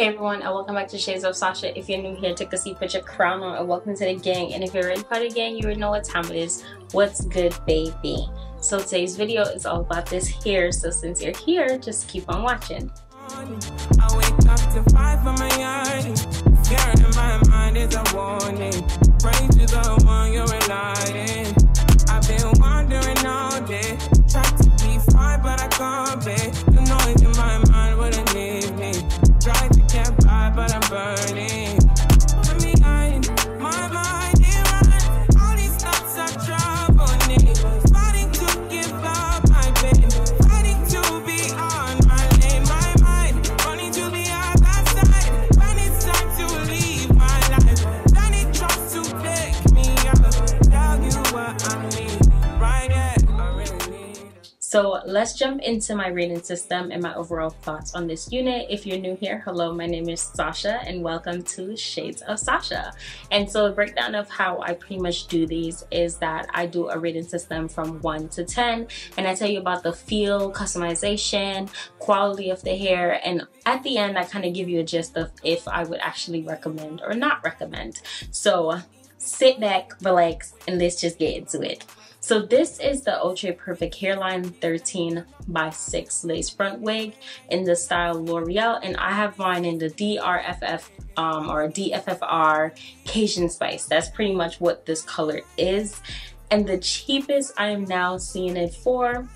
Hey everyone and welcome back to Shades of Sasha. If you're new here, take a seat, put your crown on and welcome to the gang. And if you're in part of the gang, you already know what time it is. What's good, baby? So today's video is all about this hair. So since you're here, just keep on watching. I So let's jump into my rating system and my overall thoughts on this unit. If you're new here, hello, my name is Sasha and welcome to Shades of Sasha. And so the breakdown of how I pretty much do these is that I do a rating system from 1 to 10 and I tell you about the feel, customization, quality of the hair, and at the end I kind of give you a gist of if I would actually recommend or not recommend. So sit back, relax, and let's just get into it. So this is the Outre Perfect Hairline 13 by 6 lace front wig in the style Laurel and I have mine in the DRFF um, or DFFR Cajun Spice. That's pretty much what this color is. And the cheapest I am now seeing it for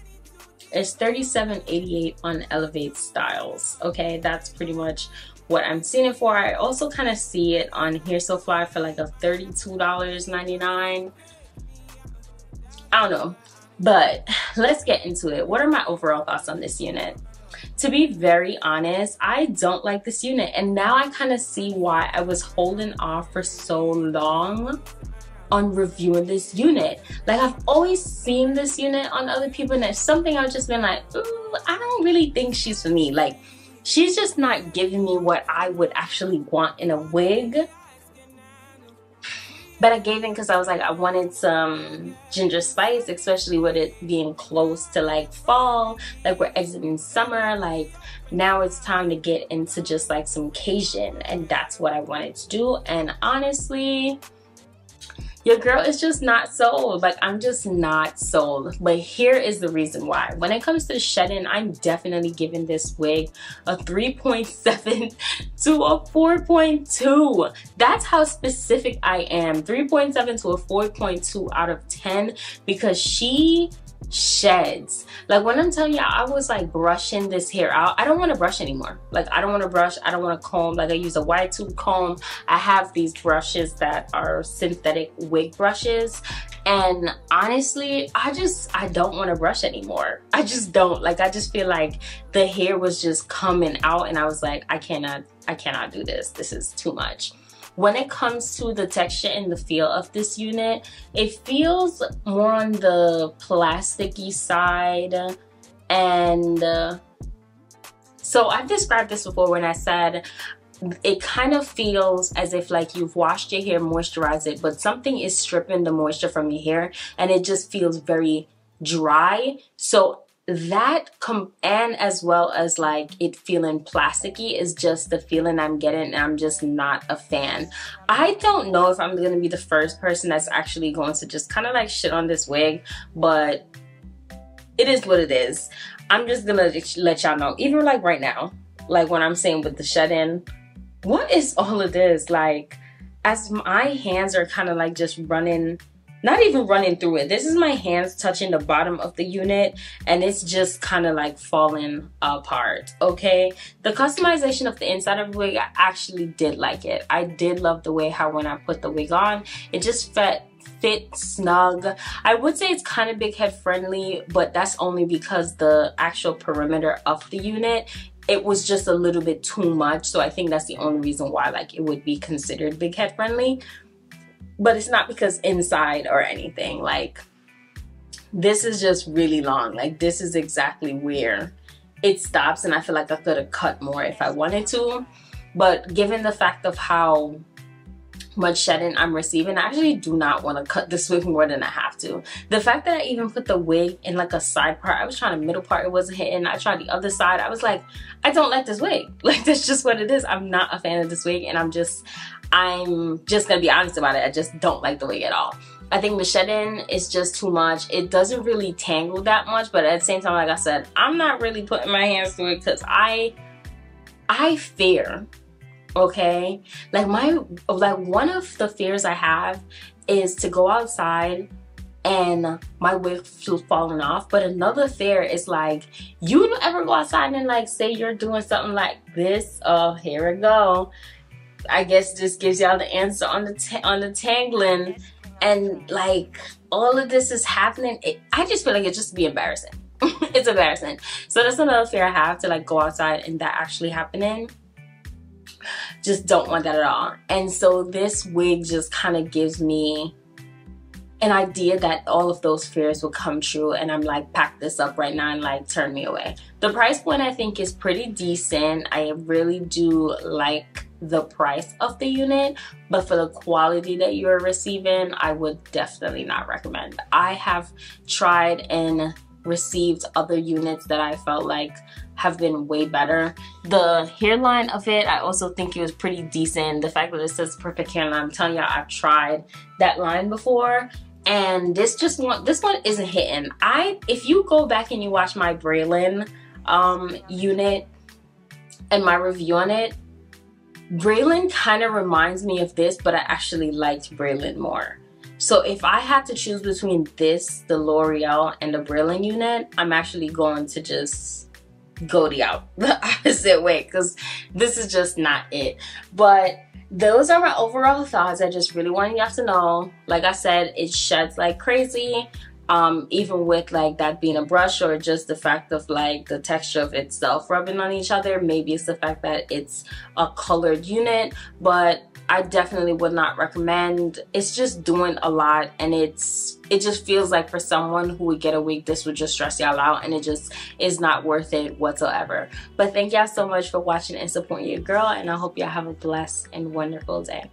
is $37.88 on Elevate Styles. Okay, that's pretty much what I'm seeing it for. I also kind of see it on Hair So Fly for like a $32.99 I don't know. But let's get into it. What are my overall thoughts on this unit? To be very honest, I don't like this unit. And now I kind of see why I was holding off for so long on reviewing this unit. Like I've always seen this unit on other people and it's something I've just been like, ooh, I don't really think she's for me. Like she's just not giving me what I would actually want in a wig but I gave in because I was like, I wanted some ginger spice, especially with it being close to like fall, like we're exiting summer, like now it's time to get into just like some Cajun. And that's what I wanted to do. And honestly, your girl is just not sold. Like, I'm just not sold. But here is the reason why. When it comes to shedding, I'm definitely giving this wig a 3.7 to a 4.2. That's how specific I am. 3.7 to a 4.2 out of 10 because she sheds. Like when I'm telling y'all, I was like brushing this hair out. I don't want to brush anymore. Like I don't want to brush. I don't want to comb. Like I use a wide tooth comb. I have these brushes that are synthetic wig brushes. And honestly, I just, I don't want to brush anymore. I just don't. Like I just feel like the hair was just coming out and I was like, I cannot, I cannot do this. This is too much. When it comes to the texture and the feel of this unit, it feels more on the plasticky side and uh, so I've described this before when I said it kind of feels as if like you've washed your hair, moisturized it, but something is stripping the moisture from your hair and it just feels very dry. So that com and as well as like it feeling plasticky is just the feeling I'm getting and I'm just not a fan. I don't know if I'm gonna be the first person that's actually going to just kind of like shit on this wig, but it is what it is. I'm just gonna let y'all know, even like right now, like when I'm saying with the shut in, what is all of this? Like, as my hands are kind of like just running not even running through it. This is my hands touching the bottom of the unit and it's just kind of like falling apart, okay? The customization of the inside of the wig, I actually did like it. I did love the way how when I put the wig on, it just fit fit snug i would say it's kind of big head friendly but that's only because the actual perimeter of the unit it was just a little bit too much so i think that's the only reason why like it would be considered big head friendly but it's not because inside or anything like this is just really long. Like this is exactly where it stops and I feel like I could have cut more if I wanted to. But given the fact of how much shedding I'm receiving, I actually do not want to cut this wig more than I have to. The fact that I even put the wig in like a side part, I was trying the middle part, it wasn't hitting. I tried the other side. I was like, I don't like this wig. Like that's just what it is. I'm not a fan of this wig and I'm just, I'm just gonna be honest about it. I just don't like the wig at all. I think the shedding is just too much. It doesn't really tangle that much, but at the same time, like I said, I'm not really putting my hands through it because I, I fear okay? Like my like one of the fears i have is to go outside and my wig falling off. But another fear is like you ever go outside and like say you're doing something like this? Oh here we go. I guess this gives y'all the answer on the on the tangling. And like all of this is happening it, i just feel like it just be embarrassing. It's embarrassing. So that's another fear i have to like go outside and that actually happening just don't want that at all. And so this wig just kind of gives me an idea that all of those fears will come true and I'm like pack this up right now and like turn me away. The price point I think is pretty decent. I really do like the price of the unit but for the quality that you're receiving I would definitely not recommend. I have tried and received other units that I felt like have been way better. The hairline of it, I also think it was pretty decent. The fact that it says perfect hairline, I'm telling y'all I've tried that line before and this just one this one isn't hitting. I if you go back and you watch my Braylon um unit and my review on it, Braylon kind of reminds me of this, but I actually liked Braylon more. So if I had to choose between this, the Laurel, and the Braylon unit, I'm actually going to just go the out the opposite way because this is just not it. But those are my overall thoughts. I just really wanted y'all to know. Like I said, it sheds like crazy. Um, even with like that being a brush or just the fact of like the texture of itself rubbing on each other. Maybe it's the fact that it's a colored unit, but I definitely would not recommend. It's just doing a lot and it's it just feels like for someone who would get a week, this would just stress y'all out and it just is not worth it whatsoever. But thank y'all so much for watching and supporting your girl and I hope y'all have a blessed and wonderful day.